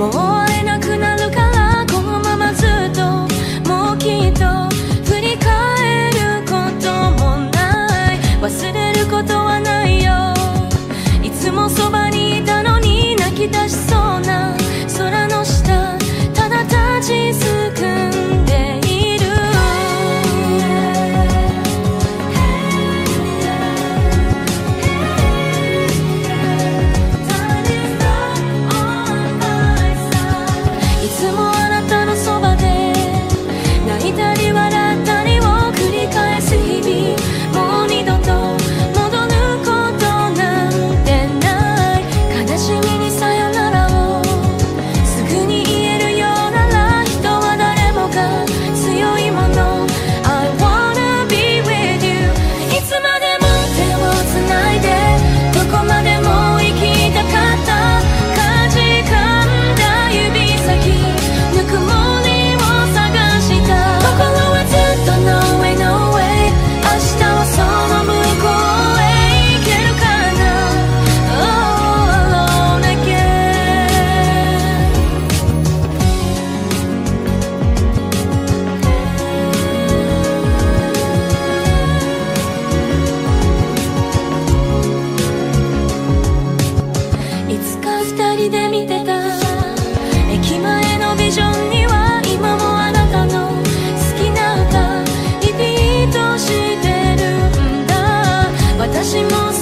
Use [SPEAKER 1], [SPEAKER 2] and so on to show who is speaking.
[SPEAKER 1] more 寂寞